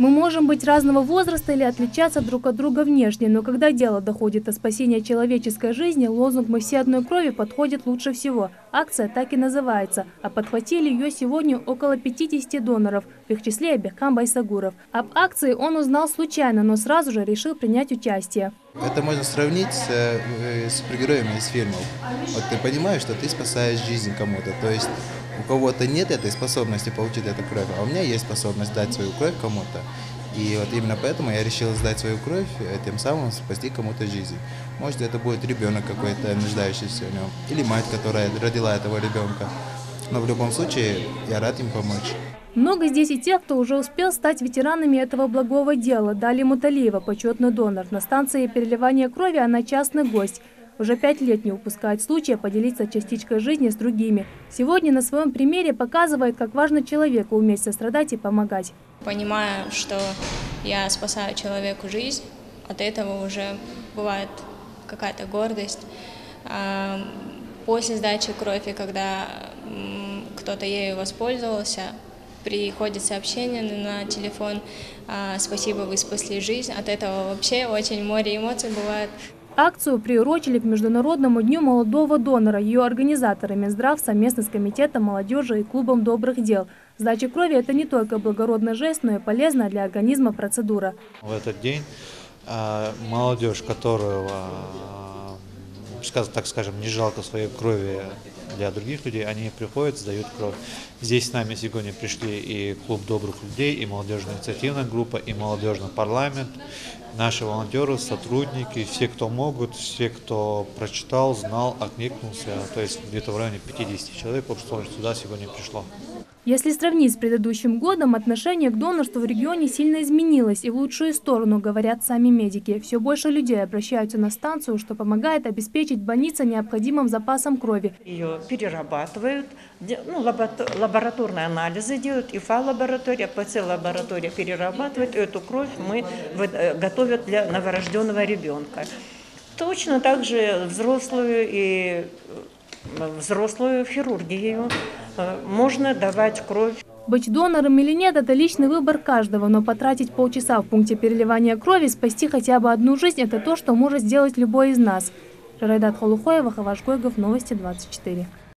Мы можем быть разного возраста или отличаться друг от друга внешне, но когда дело доходит до спасения человеческой жизни, лозунг «Мы все одной крови» подходит лучше всего. Акция так и называется, а подхватили ее сегодня около 50 доноров, в их числе Абихам Байсагуров. Об акции он узнал случайно, но сразу же решил принять участие. Это можно сравнить с э, супергероями из фильмов. Вот ты понимаешь, что ты спасаешь жизнь кому-то, то есть у кого-то нет этой способности получить эту кровь, а у меня есть способность дать свою кровь кому-то. И вот именно поэтому я решил сдать свою кровь, э, тем самым спасти кому-то жизнь. Может, это будет ребенок какой-то нуждающийся в нем, или мать, которая родила этого ребенка. Но в любом случае я рад им помочь. Много здесь и тех, кто уже успел стать ветеранами этого благого дела. Дали Муталиева, почетный донор. На станции переливания крови она частный гость. Уже пять лет не упускает случая поделиться частичкой жизни с другими. Сегодня на своем примере показывает, как важно человеку уметь сострадать и помогать. Понимаю, что я спасаю человеку жизнь, от этого уже бывает какая-то гордость. А, после сдачи крови, когда кто-то ею воспользовался, приходит сообщение на телефон «А, «Спасибо, вы спасли жизнь». От этого вообще очень море эмоций бывает. Акцию приурочили к Международному дню молодого донора. Ее организаторы Минздрав совместно с Комитетом молодежи и Клубом добрых дел. Сдача крови – это не только благородный жест, но и полезная для организма процедура. В этот день а, молодежь, которая, так скажем, не жалко своей крови для других людей, они приходят, сдают кровь. Здесь с нами сегодня пришли и клуб добрых людей, и молодежная инициативная группа, и молодежный парламент, наши волонтеры, сотрудники, все, кто могут, все, кто прочитал, знал, откликнулся. То есть где-то в районе 50 человек, что сюда сегодня пришло. Если сравнить с предыдущим годом, отношение к донорству в регионе сильно изменилось и в лучшую сторону, говорят сами медики. Все больше людей обращаются на станцию, что помогает обеспечить больнице необходимым запасом крови. Ее перерабатывают, ну, лабораторные анализы делают, ИФА-лаборатория, ПЦ-лаборатория перерабатывает. Эту кровь мы э, готовят для новорожденного ребенка. Точно так же взрослую и взрослую хирургию Э, можно давать кровь. Быть донором или нет – это личный выбор каждого, но потратить полчаса в пункте переливания крови, спасти хотя бы одну жизнь – это то, что может сделать любой из нас. Райдат Халухоева, Хаваш Гойгов, Новости 24.